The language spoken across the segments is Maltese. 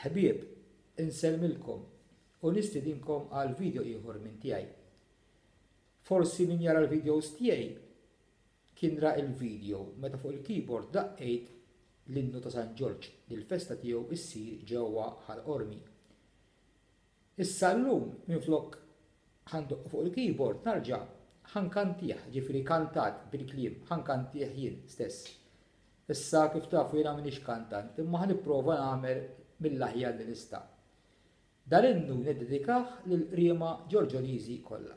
Ħbieb, insellmilkom u nistidinkom għal video ieħor minn tiegħi. Forsi min jara l-videos tiegħi kien ra il-video meta fuq il-keyboard daqqejt l-innu ta' San Ġorġ li l-festa tiegħu issir ġewwa Ħal Qormi. Issa llum minflok ħa ndoqq fuq il-keyboard narġa' ħa nkantih, jiġifieri kantat bil-kliem, ħa nkantih jien stess. Issa kif tafu jiena m'iniex kantant imma ħa nipprova nagħmel mill-aħjar li nista'. Dan l-innu niddedikah lill-qriema Ġorġoliżi kollha.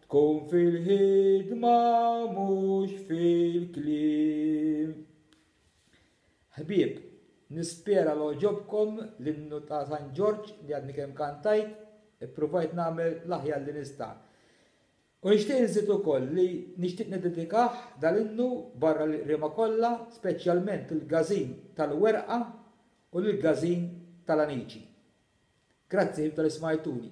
Tkun fil-ħidma mhux fil-kliem. Ħbieb, nispera l għoġobkom l-innu ta' San Ġorġ li għadni kemm kantajt, ippruvajt nagħmel l-aħjar li nista'. U nixtieq inżid ukoll li nixtieq niddedikah dal-innu barra l-iqriema kollha, speċjalment lill-Gazin tal-Werqa u lill-Gazin tal-Anici. Grazzi ħbieb tal-ismajtuni.